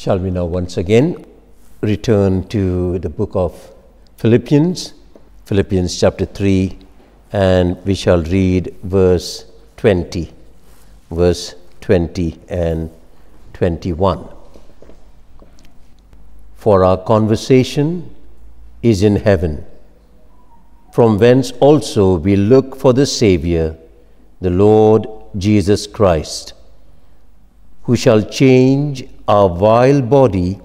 Shall we now once again return to the book of Philippians, Philippians chapter 3, and we shall read verse 20, verse 20 and 21. For our conversation is in heaven, from whence also we look for the Saviour, the Lord Jesus Christ, who shall change our vile body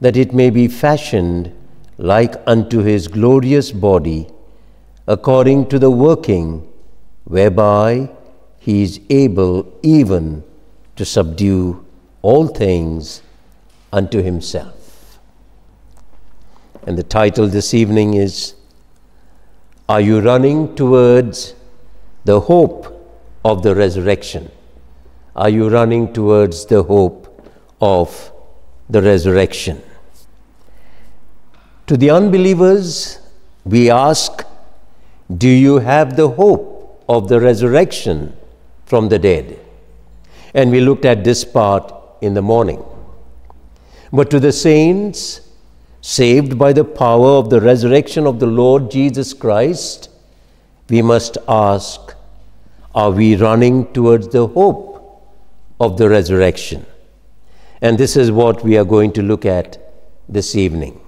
that it may be fashioned like unto his glorious body, according to the working whereby he is able even to subdue all things unto himself. And the title this evening is Are You Running Towards the Hope of the Resurrection? Are you running towards the hope of the resurrection? To the unbelievers, we ask, Do you have the hope of the resurrection from the dead? And we looked at this part in the morning. But to the saints, saved by the power of the resurrection of the Lord Jesus Christ, we must ask, Are we running towards the hope of the resurrection? And this is what we are going to look at this evening.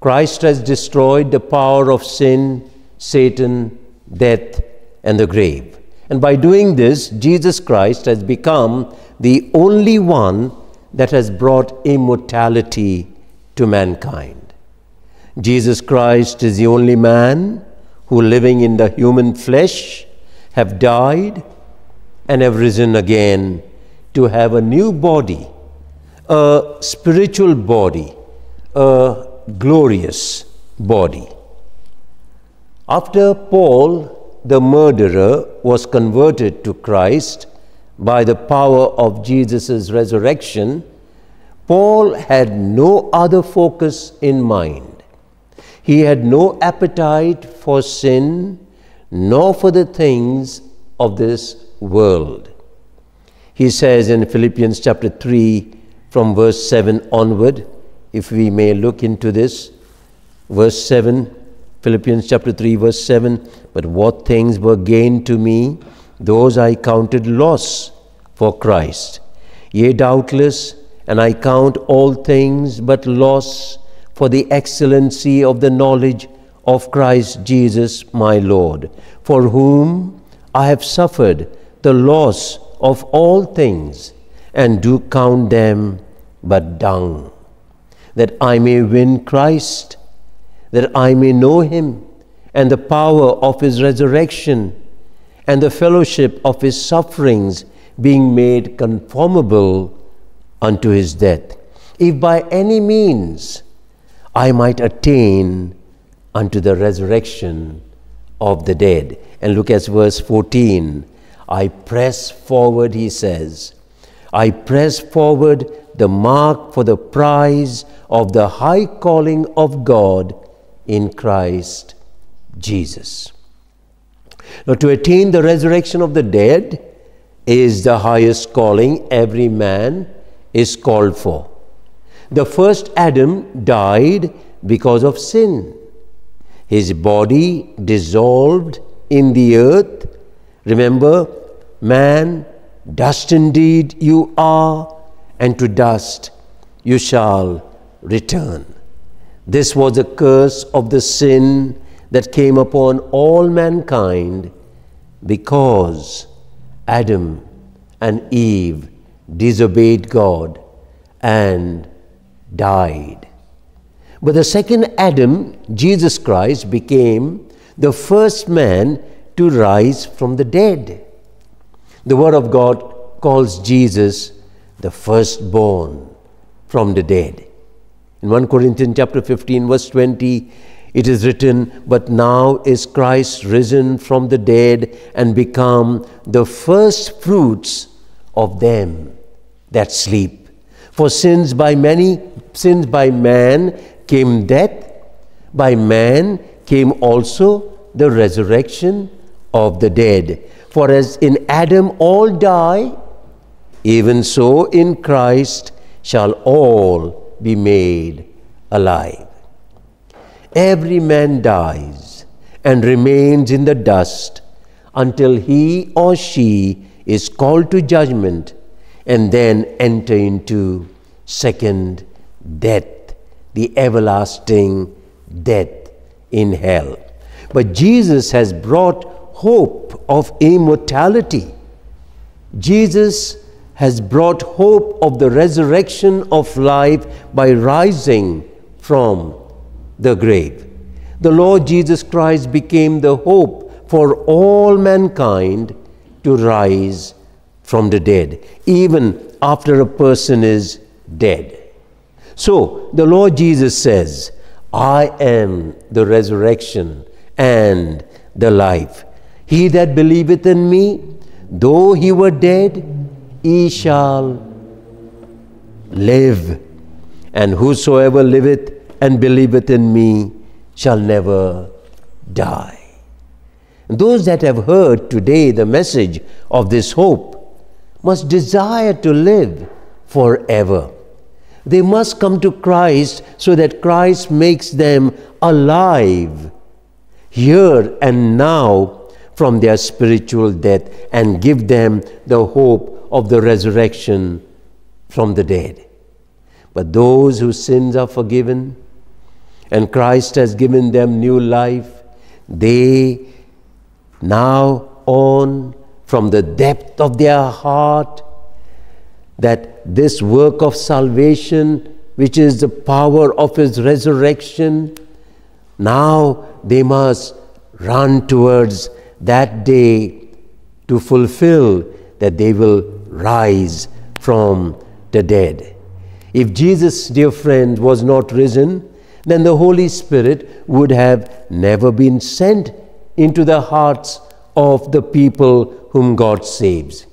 Christ has destroyed the power of sin, Satan, death, and the grave. And by doing this, Jesus Christ has become the only one that has brought immortality to mankind. Jesus Christ is the only man who, living in the human flesh, have died and have risen again to have a new body, a spiritual body, a glorious body. After Paul, the murderer, was converted to Christ by the power of Jesus' resurrection, Paul had no other focus in mind. He had no appetite for sin, nor for the things of this world. He says in Philippians chapter 3, from verse 7 onward, if we may look into this. Verse 7, Philippians chapter 3, verse 7 But what things were gained to me, those I counted loss for Christ. Yea, doubtless, and I count all things but loss for the excellency of the knowledge of Christ Jesus my Lord, for whom I have suffered the loss of all things, and do count them but dung that I may win Christ, that I may know him and the power of his resurrection and the fellowship of his sufferings, being made conformable unto his death. If by any means I might attain unto the resurrection of the dead. And look at verse 14. I press forward, he says. I press forward the mark for the prize of the high calling of God in Christ Jesus. Now, to attain the resurrection of the dead is the highest calling every man is called for. The first Adam died because of sin. His body dissolved in the earth. Remember, man, dust indeed you are, and to dust you shall return. This was a curse of the sin that came upon all mankind because Adam and Eve disobeyed God and died. But the second Adam, Jesus Christ, became the first man to rise from the dead. The Word of God calls Jesus the firstborn from the dead. In 1 Corinthians chapter 15 verse 20 it is written, But now is Christ risen from the dead and become the first fruits of them that sleep. For sins by many, sins by man came death, by man came also the resurrection of the dead. For as in Adam all die, even so in Christ shall all be made alive. Every man dies and remains in the dust until he or she is called to judgment and then enter into second death, the everlasting death in hell. But Jesus has brought hope of immortality. Jesus has brought hope of the resurrection of life by rising from the grave. The Lord Jesus Christ became the hope for all mankind to rise from the dead, even after a person is dead. So the Lord Jesus says, I am the resurrection and the life. He that believeth in me, though he were dead, he shall live. And whosoever liveth and believeth in me shall never die. Those that have heard today the message of this hope must desire to live forever. They must come to Christ so that Christ makes them alive here and now from their spiritual death and give them the hope of the resurrection from the dead. But those whose sins are forgiven and Christ has given them new life, they now on from the depth of their heart that this work of salvation, which is the power of His resurrection, now they must run towards that day to fulfill that they will rise from the dead. If Jesus, dear friend, was not risen, then the Holy Spirit would have never been sent into the hearts of the people whom God saves.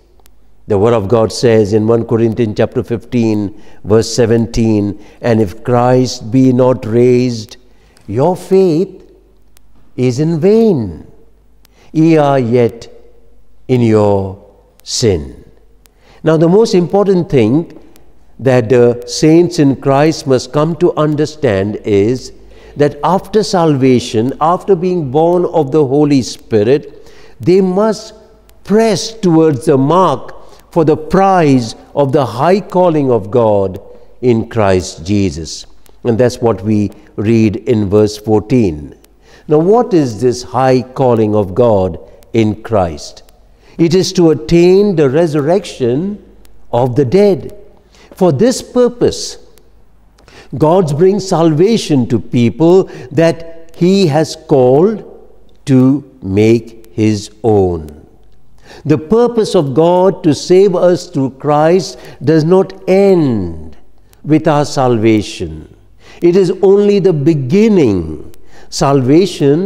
The word of God says in 1 Corinthians chapter 15 verse 17, and if Christ be not raised, your faith is in vain. Ye are yet in your sin. Now the most important thing that the saints in Christ must come to understand is that after salvation, after being born of the Holy Spirit, they must press towards the mark for the prize of the high calling of God in Christ Jesus. And that's what we read in verse 14. Now, what is this high calling of God in Christ? It is to attain the resurrection of the dead. For this purpose, God brings salvation to people that He has called to make His own. The purpose of God to save us through Christ does not end with our salvation. It is only the beginning. Salvation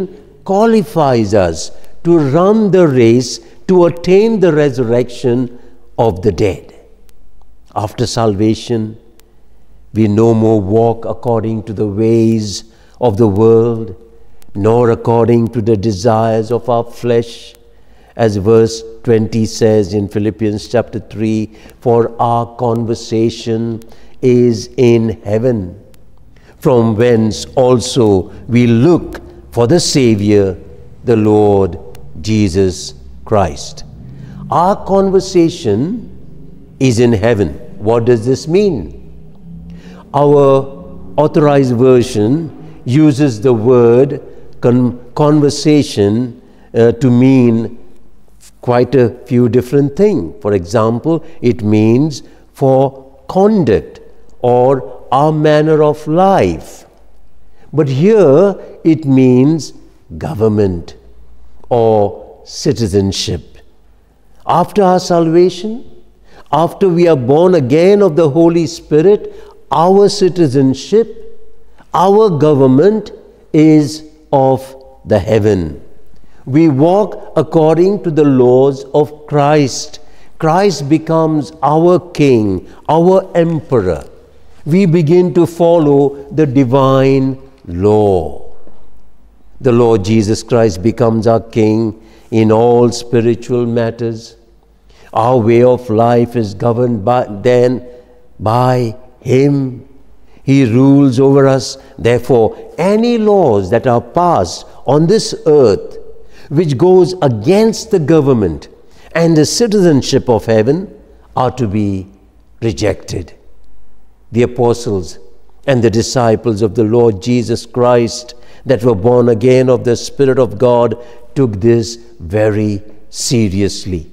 qualifies us to run the race to attain the resurrection of the dead. After salvation, we no more walk according to the ways of the world, nor according to the desires of our flesh as verse 20 says in Philippians chapter 3 For our conversation is in heaven, from whence also we look for the Savior, the Lord Jesus Christ. Our conversation is in heaven. What does this mean? Our authorized version uses the word con conversation uh, to mean quite a few different things. For example, it means for conduct or our manner of life. But here it means government or citizenship. After our salvation, after we are born again of the Holy Spirit, our citizenship, our government is of the heaven. We walk according to the laws of Christ. Christ becomes our king, our emperor. We begin to follow the divine law. The Lord Jesus Christ becomes our king in all spiritual matters. Our way of life is governed by, then by Him. He rules over us. Therefore, any laws that are passed on this earth which goes against the government and the citizenship of heaven are to be rejected. The apostles and the disciples of the Lord Jesus Christ that were born again of the Spirit of God took this very seriously.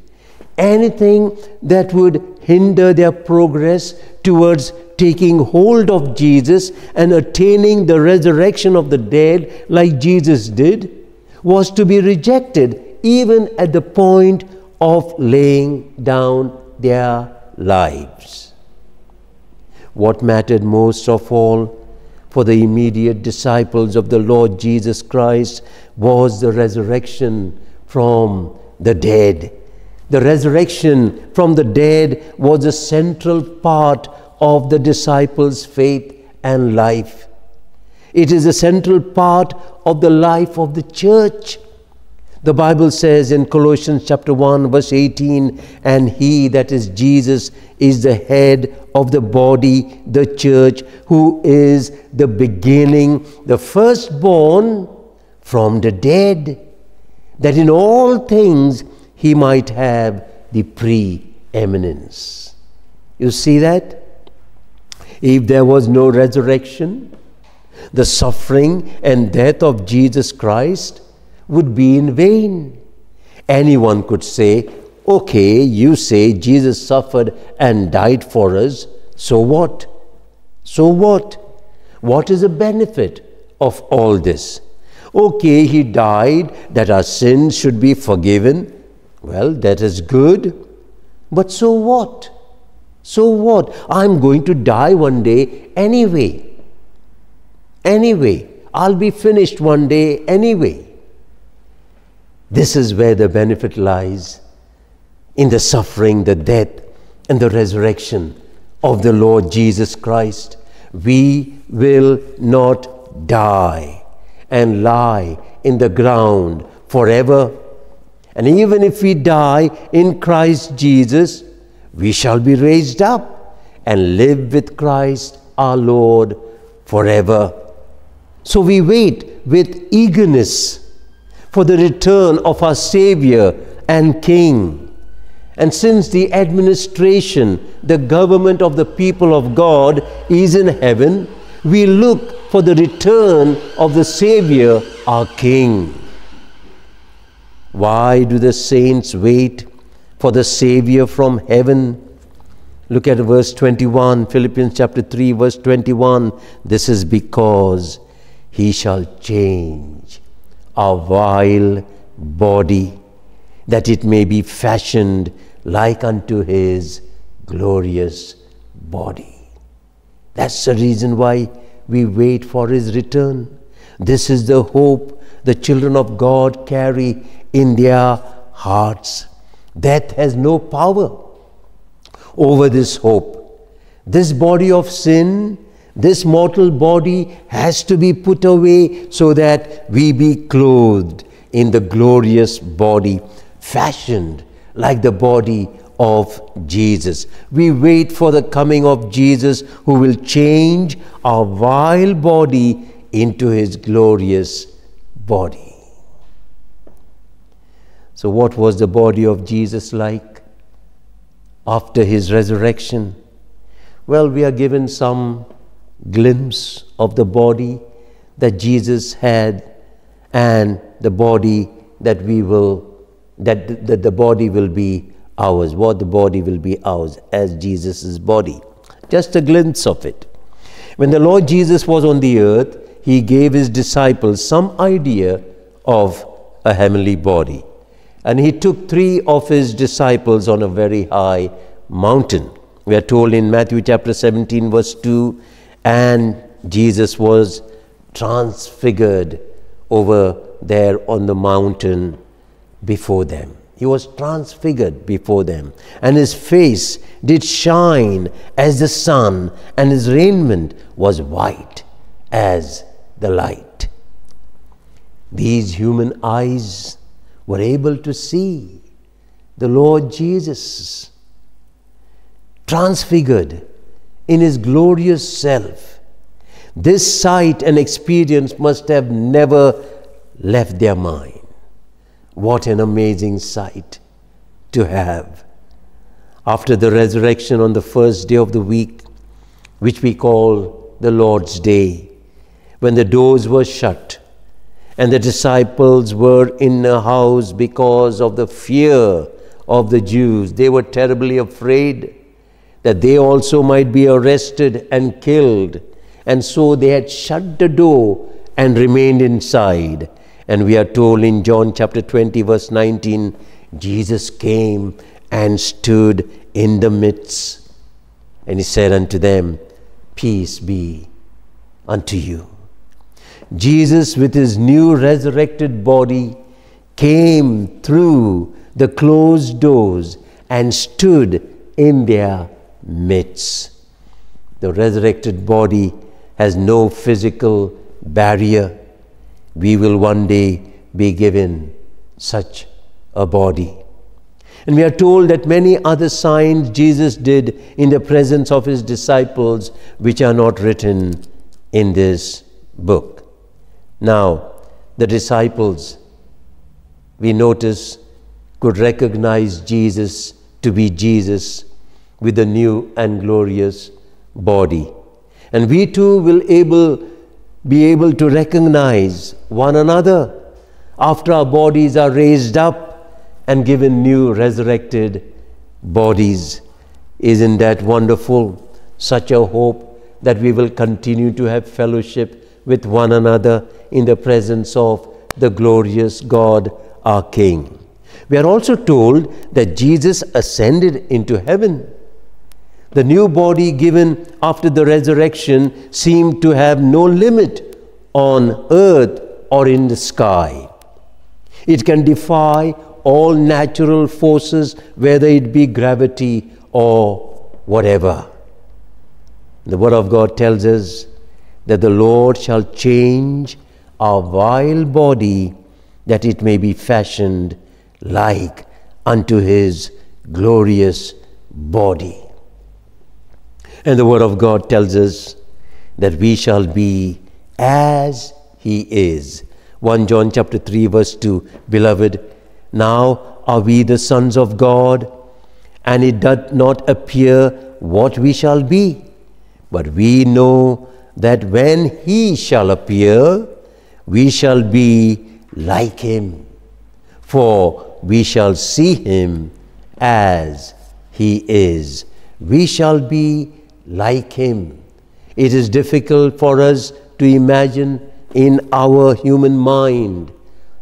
Anything that would hinder their progress towards taking hold of Jesus and attaining the resurrection of the dead, like Jesus did, was to be rejected even at the point of laying down their lives. What mattered most of all for the immediate disciples of the Lord Jesus Christ was the resurrection from the dead. The resurrection from the dead was a central part of the disciples' faith and life. It is a central part of the life of the church. The Bible says in Colossians chapter 1 verse 18 and he that is Jesus is the head of the body the church who is the beginning the firstborn from the dead that in all things he might have the preeminence. You see that? If there was no resurrection, the suffering and death of Jesus Christ would be in vain. Anyone could say, okay, you say Jesus suffered and died for us, so what? So what? What is the benefit of all this? Okay, he died that our sins should be forgiven. Well, that is good. But so what? So what? I'm going to die one day anyway. Anyway, I'll be finished one day anyway. This is where the benefit lies in the suffering, the death, and the resurrection of the Lord Jesus Christ. We will not die and lie in the ground forever. And even if we die in Christ Jesus, we shall be raised up and live with Christ our Lord forever. So we wait with eagerness for the return of our Savior and King. And since the administration, the government of the people of God is in heaven, we look for the return of the Savior, our King. Why do the saints wait for the Savior from heaven? Look at verse 21, Philippians chapter 3, verse 21. This is because he shall change our vile body, that it may be fashioned like unto his glorious body. That's the reason why we wait for his return. This is the hope the children of God carry in their hearts. Death has no power over this hope. This body of sin, this mortal body has to be put away so that we be clothed in the glorious body, fashioned like the body of Jesus. We wait for the coming of Jesus who will change our vile body into his glorious body. So, what was the body of Jesus like after his resurrection? Well, we are given some glimpse of the body that Jesus had and the body that we will that, that the body will be ours, what the body will be ours as Jesus' body. Just a glimpse of it. When the Lord Jesus was on the earth, he gave his disciples some idea of a heavenly body. And he took three of his disciples on a very high mountain. We are told in Matthew chapter 17, verse 2, and Jesus was transfigured over there on the mountain before them. He was transfigured before them, and his face did shine as the sun, and his raiment was white as the light. These human eyes were able to see the Lord Jesus transfigured in his glorious self. This sight and experience must have never left their mind. What an amazing sight to have. After the resurrection on the first day of the week, which we call the Lord's Day, when the doors were shut and the disciples were in a house because of the fear of the Jews, they were terribly afraid that they also might be arrested and killed. And so they had shut the door and remained inside. And we are told in John chapter 20, verse 19, Jesus came and stood in the midst. And he said unto them, Peace be unto you. Jesus, with his new resurrected body, came through the closed doors and stood in their midst. The resurrected body has no physical barrier. We will one day be given such a body. And we are told that many other signs Jesus did in the presence of his disciples, which are not written in this book. Now, the disciples, we notice, could recognize Jesus to be Jesus with a new and glorious body. And we too will able, be able to recognize one another after our bodies are raised up and given new resurrected bodies. Isn't that wonderful? Such a hope that we will continue to have fellowship with one another in the presence of the glorious God, our King. We are also told that Jesus ascended into heaven. The new body given after the resurrection seemed to have no limit on earth or in the sky. It can defy all natural forces, whether it be gravity or whatever. The Word of God tells us that the Lord shall change our vile body that it may be fashioned like unto his glorious body. And the Word of God tells us that we shall be as He is. 1 John chapter 3, verse 2 Beloved, now are we the sons of God, and it doth not appear what we shall be. But we know that when He shall appear, we shall be like Him, for we shall see Him as He is. We shall be like Him. It is difficult for us to imagine in our human mind,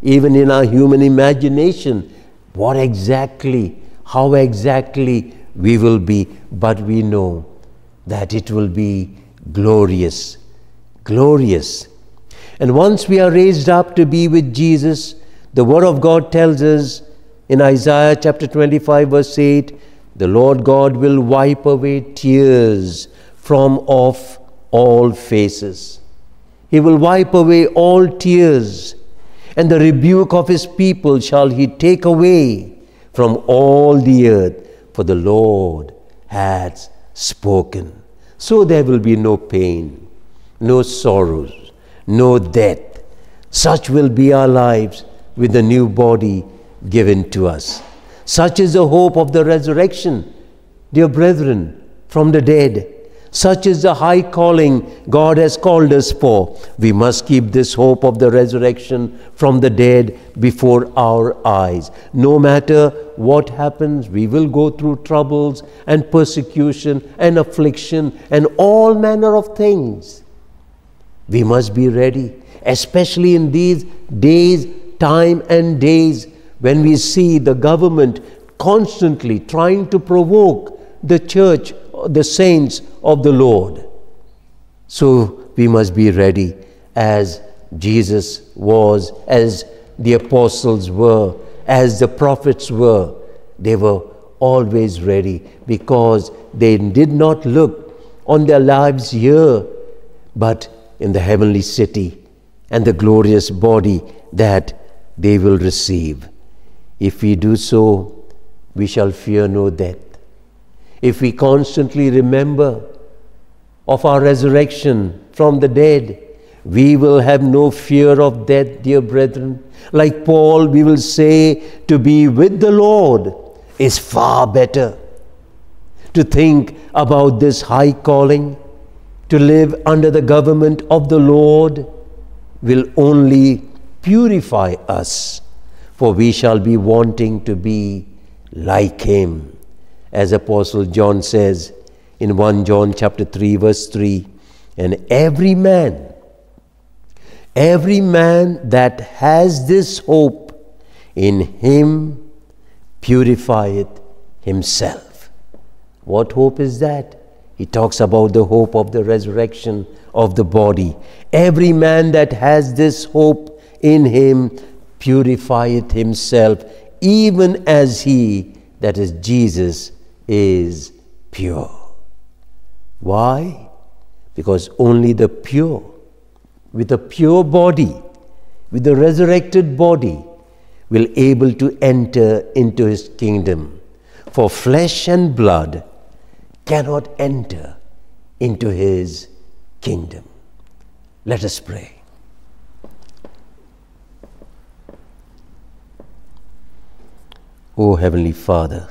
even in our human imagination, what exactly, how exactly we will be, but we know that it will be glorious, glorious. And once we are raised up to be with Jesus, the Word of God tells us in Isaiah chapter 25, verse 8, the Lord God will wipe away tears from off all faces. He will wipe away all tears, and the rebuke of his people shall he take away from all the earth, for the Lord has spoken. So there will be no pain, no sorrows, no death. Such will be our lives with the new body given to us. Such is the hope of the resurrection, dear brethren, from the dead. Such is the high calling God has called us for. We must keep this hope of the resurrection from the dead before our eyes. No matter what happens, we will go through troubles and persecution and affliction and all manner of things. We must be ready, especially in these days, time and days when we see the government constantly trying to provoke the church, the saints of the Lord. So we must be ready as Jesus was, as the apostles were, as the prophets were. They were always ready because they did not look on their lives here, but in the heavenly city and the glorious body that they will receive. If we do so, we shall fear no death. If we constantly remember of our resurrection from the dead, we will have no fear of death, dear brethren. Like Paul, we will say, to be with the Lord is far better. To think about this high calling, to live under the government of the Lord, will only purify us, for we shall be wanting to be like Him. As Apostle John says in 1 John chapter 3, verse 3, and every man Every man that has this hope in him purifieth himself. What hope is that? He talks about the hope of the resurrection of the body. Every man that has this hope in him purifieth himself, even as he, that is Jesus, is pure. Why? Because only the pure with a pure body, with a resurrected body, will able to enter into his kingdom. For flesh and blood cannot enter into his kingdom. Let us pray. O Heavenly Father,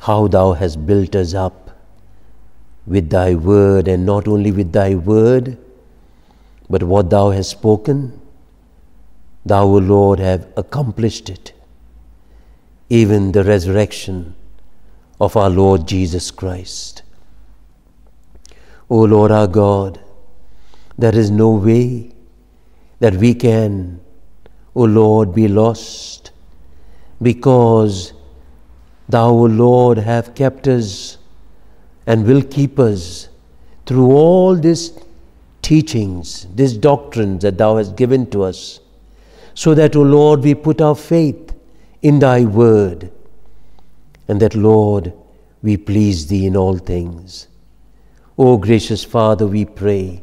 how Thou hast built us up with thy word, and not only with thy word, but what thou hast spoken, thou, O Lord, have accomplished it. Even the resurrection of our Lord Jesus Christ. O Lord our God, there is no way that we can, O Lord, be lost because Thou, O Lord, have kept us and will keep us through all these teachings, these doctrines that Thou hast given to us, so that, O Lord, we put our faith in Thy word, and that, Lord, we please Thee in all things. O gracious Father, we pray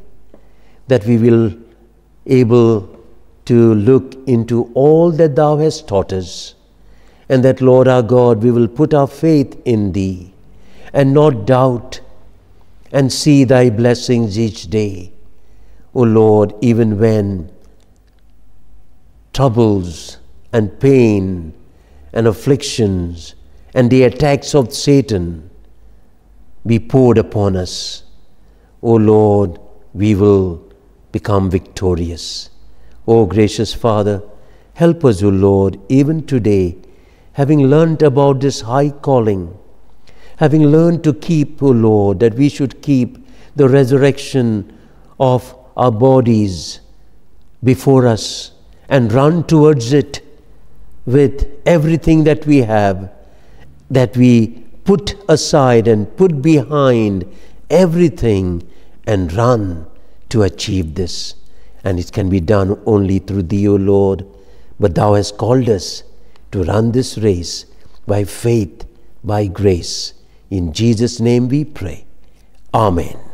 that we will able to look into all that Thou hast taught us, and that, Lord our God, we will put our faith in Thee and not doubt and see thy blessings each day. O Lord, even when troubles and pain and afflictions and the attacks of Satan be poured upon us, O Lord, we will become victorious. O gracious Father, help us, O Lord, even today, having learnt about this high calling having learned to keep, O Lord, that we should keep the resurrection of our bodies before us and run towards it with everything that we have, that we put aside and put behind everything and run to achieve this. And it can be done only through Thee, O Lord. But Thou hast called us to run this race by faith, by grace in Jesus' name we pray. Amen.